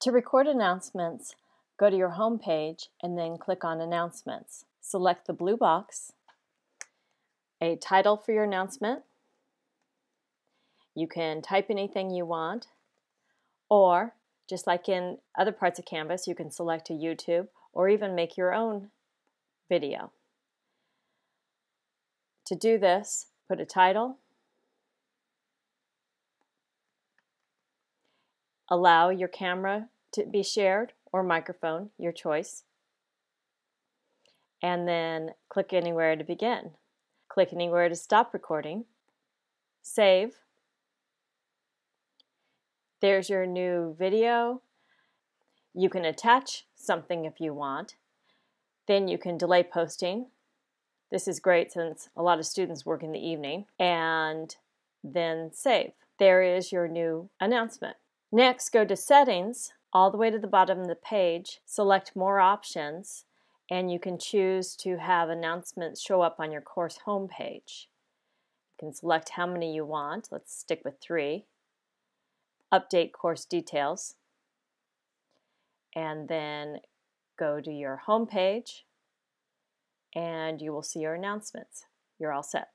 To record announcements, go to your home page and then click on Announcements. Select the blue box, a title for your announcement. You can type anything you want, or just like in other parts of Canvas, you can select a YouTube or even make your own video. To do this, put a title, allow your camera to be shared or microphone, your choice, and then click anywhere to begin. Click anywhere to stop recording, save. There's your new video. You can attach something if you want. Then you can delay posting. This is great since a lot of students work in the evening. And then save. There is your new announcement. Next, go to Settings, all the way to the bottom of the page, select More Options, and you can choose to have announcements show up on your course homepage. You can select how many you want. Let's stick with three. Update course details. And then go to your homepage and you will see your announcements. You're all set.